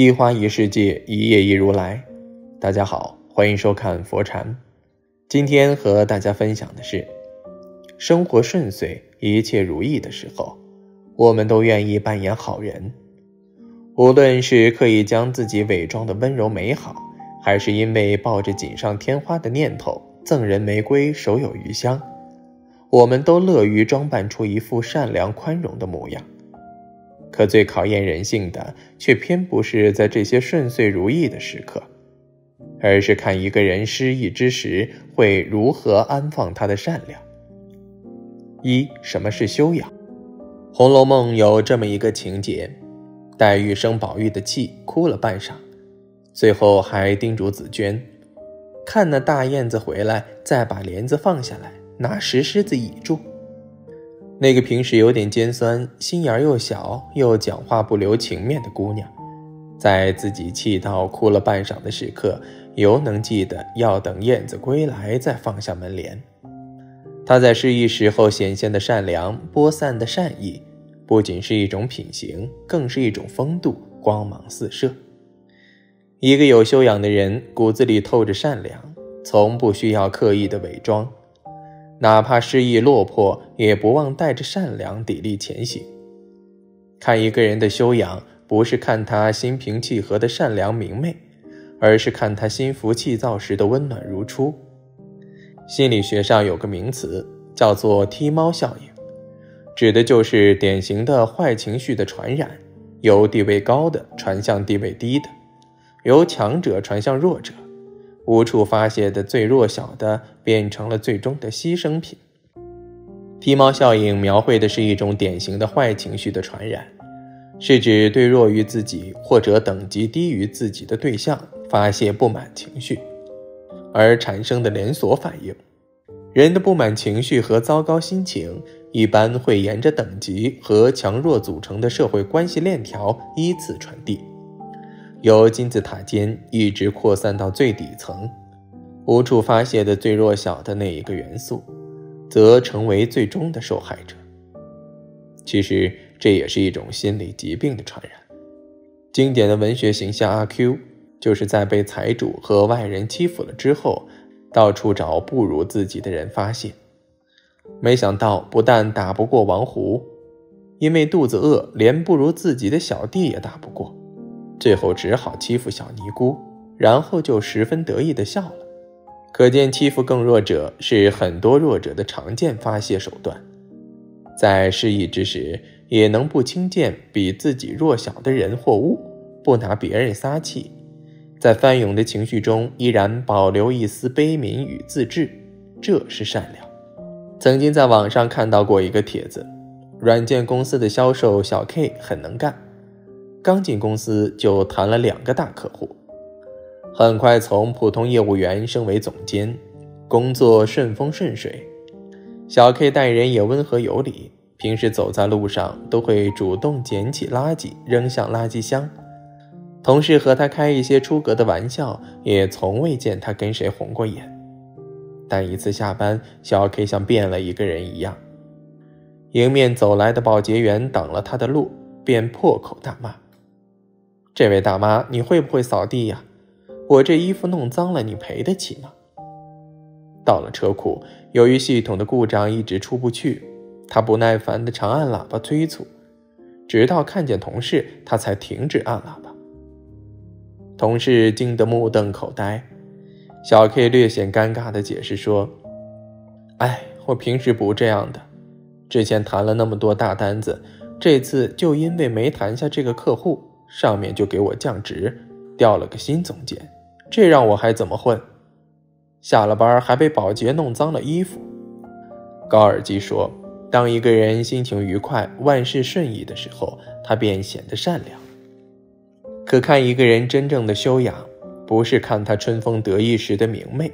一花一世界，一叶一如来。大家好，欢迎收看佛禅。今天和大家分享的是：生活顺遂、一切如意的时候，我们都愿意扮演好人。无论是刻意将自己伪装的温柔美好，还是因为抱着锦上添花的念头，赠人玫瑰，手有余香，我们都乐于装扮出一副善良宽容的模样。可最考验人性的，却偏不是在这些顺遂如意的时刻，而是看一个人失意之时会如何安放他的善良。一，什么是修养？《红楼梦》有这么一个情节：黛玉生宝玉的气，哭了半晌，最后还叮嘱紫娟，看那大燕子回来，再把帘子放下来，拿石狮子倚住。那个平时有点尖酸、心眼又小又讲话不留情面的姑娘，在自己气到哭了半晌的时刻，犹能记得要等燕子归来再放下门帘。她在失意时候显现的善良、播散的善意，不仅是一种品行，更是一种风度，光芒四射。一个有修养的人，骨子里透着善良，从不需要刻意的伪装。哪怕失意落魄，也不忘带着善良砥砺前行。看一个人的修养，不是看他心平气和的善良明媚，而是看他心浮气躁时的温暖如初。心理学上有个名词叫做“踢猫效应”，指的就是典型的坏情绪的传染，由地位高的传向地位低的，由强者传向弱者。无处发泄的最弱小的，变成了最终的牺牲品。踢猫效应描绘的是一种典型的坏情绪的传染，是指对弱于自己或者等级低于自己的对象发泄不满情绪，而产生的连锁反应。人的不满情绪和糟糕心情，一般会沿着等级和强弱组成的社会关系链条依次传递。由金字塔尖一直扩散到最底层，无处发泄的最弱小的那一个元素，则成为最终的受害者。其实这也是一种心理疾病的传染。经典的文学形象阿 Q，就是在被财主和外人欺负了之后，到处找不如自己的人发泄。没想到不但打不过王胡，因为肚子饿，连不如自己的小弟也打不过。最后只好欺负小尼姑，然后就十分得意地笑了。可见欺负更弱者是很多弱者的常见发泄手段。在失意之时，也能不轻贱比自己弱小的人或物，不拿别人撒气，在翻涌的情绪中依然保留一丝悲悯与自制，这是善良。曾经在网上看到过一个帖子，软件公司的销售小 K 很能干。刚进公司就谈了两个大客户，很快从普通业务员升为总监，工作顺风顺水。小 K 待人也温和有礼，平时走在路上都会主动捡起垃圾扔向垃圾箱。同事和他开一些出格的玩笑，也从未见他跟谁红过眼。但一次下班，小 K 像变了一个人一样，迎面走来的保洁员挡了他的路，便破口大骂。这位大妈，你会不会扫地呀？我这衣服弄脏了，你赔得起吗？到了车库，由于系统的故障一直出不去，他不耐烦地长按喇叭催促，直到看见同事，他才停止按喇叭。同事惊得目瞪口呆，小 K 略显尴尬地解释说：“哎，我平时不这样的，之前谈了那么多大单子，这次就因为没谈下这个客户。”上面就给我降职，调了个新总监，这让我还怎么混？下了班还被保洁弄脏了衣服。高尔基说：“当一个人心情愉快、万事顺意的时候，他便显得善良。可看一个人真正的修养，不是看他春风得意时的明媚，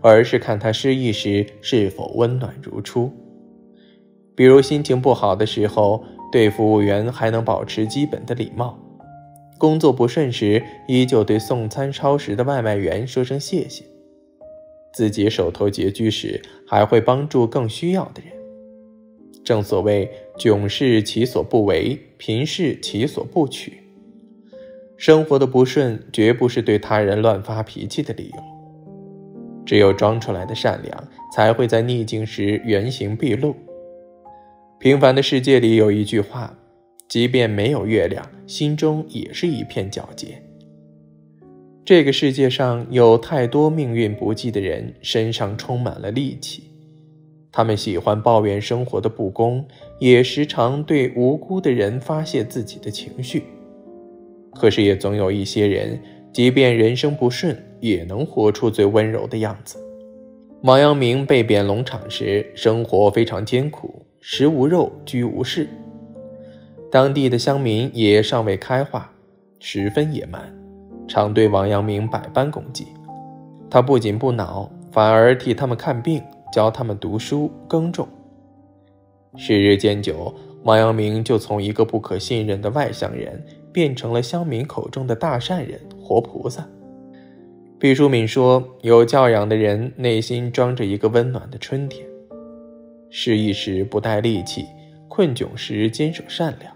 而是看他失意时是否温暖如初。比如心情不好的时候，对服务员还能保持基本的礼貌。”工作不顺时，依旧对送餐超时的外卖员说声谢谢；自己手头拮据时，还会帮助更需要的人。正所谓“窘事其所不为，贫事其所不取”。生活的不顺绝不是对他人乱发脾气的理由。只有装出来的善良，才会在逆境时原形毕露。平凡的世界里有一句话：即便没有月亮，心中也是一片皎洁。这个世界上有太多命运不济的人，身上充满了戾气。他们喜欢抱怨生活的不公，也时常对无辜的人发泄自己的情绪。可是，也总有一些人，即便人生不顺，也能活出最温柔的样子。王阳明被贬龙场时，生活非常艰苦，食无肉，居无室。当地的乡民也尚未开化，十分野蛮，常对王阳明百般攻击。他不仅不恼，反而替他们看病。教他们读书耕种。时日渐久，王阳明就从一个不可信任的外乡人，变成了乡民口中的大善人、活菩萨。毕淑敏说：“有教养的人，内心装着一个温暖的春天。失意时不带戾气，困窘时坚守善良。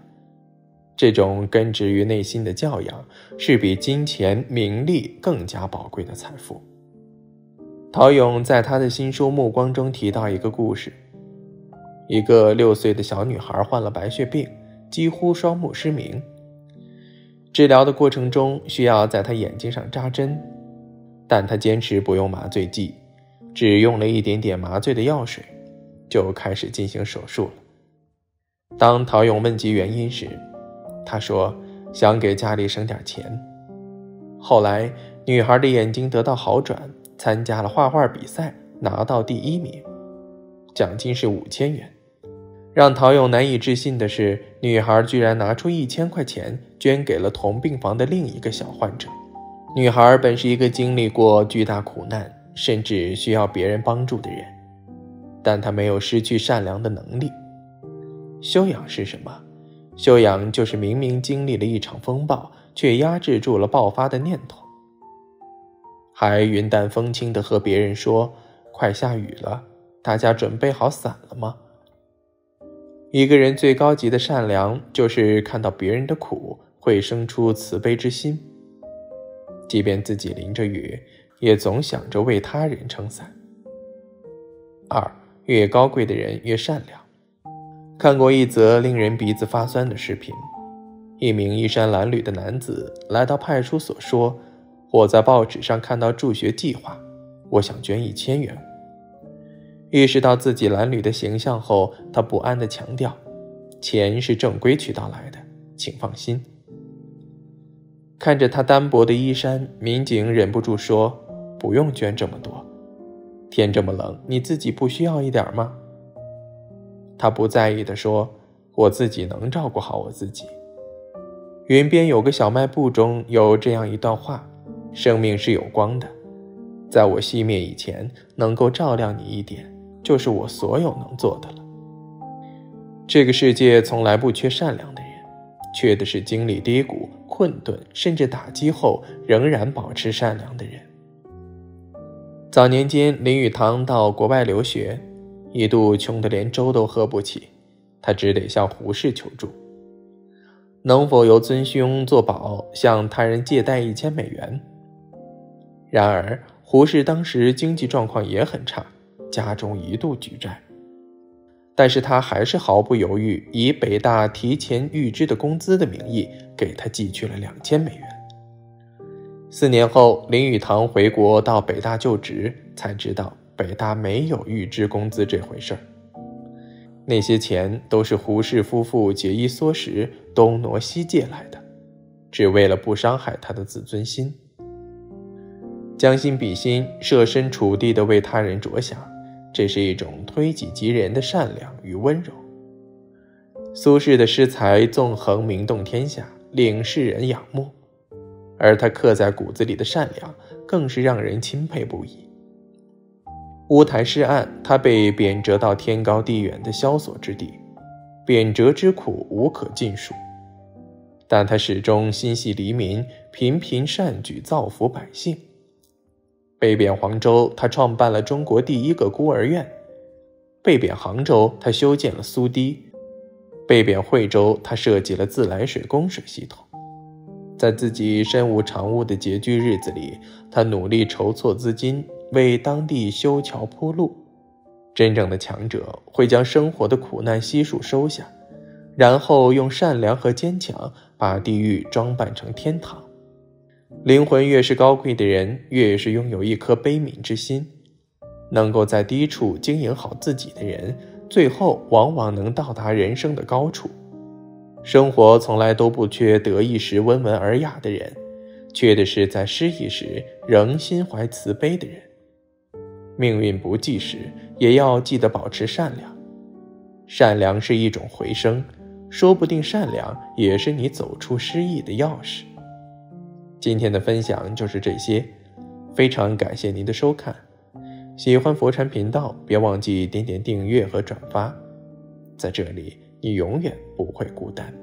这种根植于内心的教养，是比金钱、名利更加宝贵的财富。”陶勇在他的新书《目光》中提到一个故事：一个六岁的小女孩患了白血病，几乎双目失明。治疗的过程中需要在她眼睛上扎针，但她坚持不用麻醉剂，只用了一点点麻醉的药水，就开始进行手术了。当陶勇问及原因时，他说想给家里省点钱。后来，女孩的眼睛得到好转。参加了画画比赛，拿到第一名，奖金是五千元。让陶勇难以置信的是，女孩居然拿出一千块钱捐给了同病房的另一个小患者。女孩本是一个经历过巨大苦难，甚至需要别人帮助的人，但她没有失去善良的能力。修养是什么？修养就是明明经历了一场风暴，却压制住了爆发的念头。还云淡风轻地和别人说：“快下雨了，大家准备好伞了吗？”一个人最高级的善良，就是看到别人的苦会生出慈悲之心，即便自己淋着雨，也总想着为他人撑伞。二，越高贵的人越善良。看过一则令人鼻子发酸的视频，一名衣衫褴褛的男子来到派出所说。我在报纸上看到助学计划，我想捐一千元。意识到自己褴褛的形象后，他不安地强调：“钱是正规渠道来的，请放心。”看着他单薄的衣衫，民警忍不住说：“不用捐这么多，天这么冷，你自己不需要一点吗？”他不在意地说：“我自己能照顾好我自己。”云边有个小卖部中有这样一段话。生命是有光的，在我熄灭以前，能够照亮你一点，就是我所有能做的了。这个世界从来不缺善良的人，缺的是经历低谷、困顿甚至打击后仍然保持善良的人。早年间，林语堂到国外留学，一度穷得连粥都喝不起，他只得向胡适求助，能否由尊兄作保，向他人借贷一千美元？然而，胡适当时经济状况也很差，家中一度举债，但是他还是毫不犹豫，以北大提前预支的工资的名义，给他寄去了两千美元。四年后，林语堂回国到北大就职，才知道北大没有预支工资这回事儿，那些钱都是胡适夫妇节衣缩食、东挪西借来的，只为了不伤害他的自尊心。将心比心，设身处地的为他人着想，这是一种推己及人的善良与温柔。苏轼的诗才纵横名动天下，令世人仰慕，而他刻在骨子里的善良，更是让人钦佩不已。乌台诗案，他被贬谪到天高地远的萧索之地，贬谪之苦无可尽数，但他始终心系黎民，频频善举，造福百姓。被贬黄州，他创办了中国第一个孤儿院；被贬杭州，他修建了苏堤；被贬惠州，他设计了自来水供水系统。在自己身无长物的拮据日子里，他努力筹措资金，为当地修桥铺路。真正的强者会将生活的苦难悉数收下，然后用善良和坚强把地狱装扮成天堂。灵魂越是高贵的人，越是拥有一颗悲悯之心。能够在低处经营好自己的人，最后往往能到达人生的高处。生活从来都不缺得意时温文尔雅的人，缺的是在失意时仍心怀慈悲的人。命运不济时，也要记得保持善良。善良是一种回声，说不定善良也是你走出失意的钥匙。今天的分享就是这些，非常感谢您的收看。喜欢佛禅频道，别忘记点点订阅和转发，在这里你永远不会孤单。